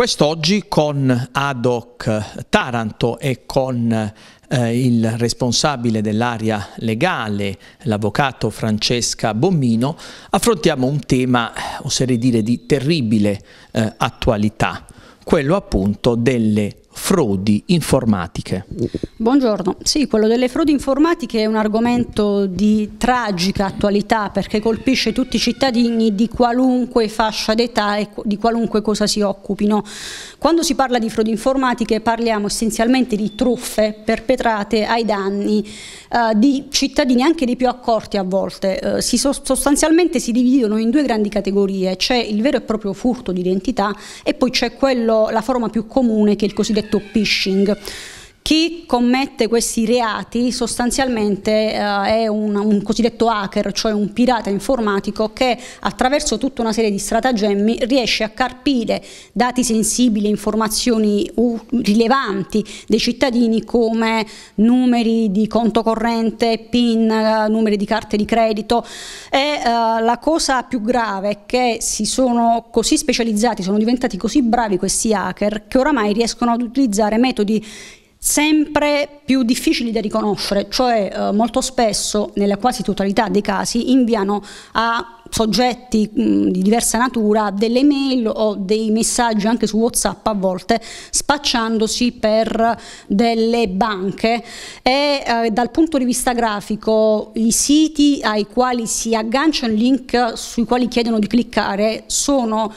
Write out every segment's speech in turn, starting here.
Quest'oggi con Ad hoc Taranto e con eh, il responsabile dell'area legale, l'avvocato Francesca Bommino, affrontiamo un tema, oserei dire, di terribile eh, attualità, quello appunto delle frodi informatiche. Buongiorno, sì, quello delle frodi informatiche è un argomento di tragica attualità perché colpisce tutti i cittadini di qualunque fascia d'età e di qualunque cosa si occupino. Quando si parla di frodi informatiche parliamo essenzialmente di truffe perpetrate ai danni eh, di cittadini anche di più accorti a volte. Eh, si sostanzialmente si dividono in due grandi categorie, c'è il vero e proprio furto di identità e poi c'è la forma più comune che è il cosiddetto cosiddetto phishing. Chi commette questi reati sostanzialmente eh, è un, un, cosiddetto hacker, cioè un pirata informatico che attraverso tutta una serie di stratagemmi riesce a carpire dati sensibili, informazioni rilevanti dei cittadini come numeri di conto corrente, PIN, numeri di carte di credito. E eh, la cosa più grave è che si sono così specializzati, sono diventati così bravi questi hacker che oramai riescono ad utilizzare metodi sempre più difficili da riconoscere, cioè eh, molto spesso, nella quasi totalità dei casi, inviano a soggetti mh, di diversa natura delle mail o dei messaggi anche su Whatsapp a volte spacciandosi per delle banche. E eh, dal punto di vista grafico i siti ai quali si agganciano link sui quali chiedono di cliccare sono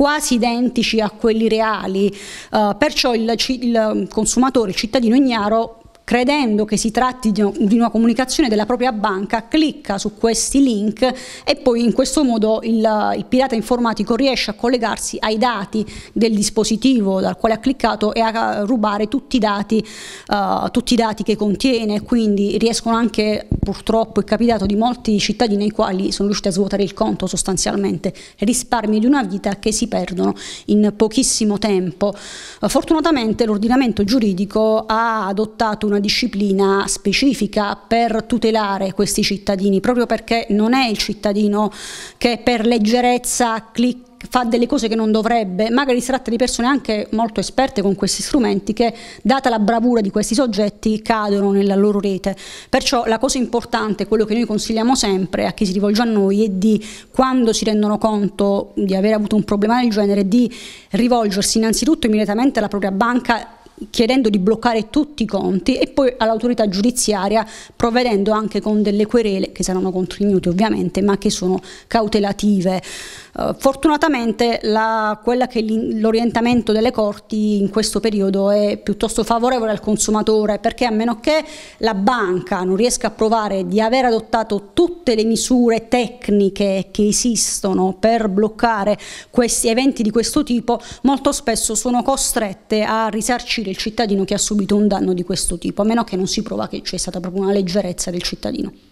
quasi identici a quelli reali, uh, perciò il, il consumatore, il cittadino ignaro credendo che si tratti di una comunicazione della propria banca, clicca su questi link e poi in questo modo il, il, pirata informatico riesce a collegarsi ai dati del dispositivo dal quale ha cliccato e a rubare tutti i dati, uh, tutti i dati che contiene, quindi riescono anche, purtroppo è capitato di molti cittadini ai quali sono riusciti a svuotare il conto sostanzialmente, risparmi di una vita che si perdono in pochissimo tempo. Uh, fortunatamente l'ordinamento giuridico ha adottato una disciplina specifica per tutelare questi cittadini, proprio perché non è il cittadino che per leggerezza clicca fa delle cose che non dovrebbe, magari si tratta di persone anche molto esperte con questi strumenti che, data la bravura di questi soggetti, cadono nella loro rete. Perciò la cosa importante, quello che noi consigliamo sempre a chi si rivolge a noi, è di, quando si rendono conto di aver avuto un problema del genere, di rivolgersi innanzitutto immediatamente alla propria banca chiedendo di bloccare tutti i conti e poi all'autorità giudiziaria provvedendo anche con delle querele che saranno contenute ovviamente ma che sono cautelative. Uh, fortunatamente la, quella che l'orientamento delle corti in questo periodo è piuttosto favorevole al consumatore perché a meno che la banca non riesca a provare di aver adottato tutte le misure tecniche che esistono per bloccare questi eventi di questo tipo molto spesso sono costrette a risarcire il cittadino che ha subito un danno di questo tipo, a meno che non si prova che c'è stata proprio una leggerezza del cittadino.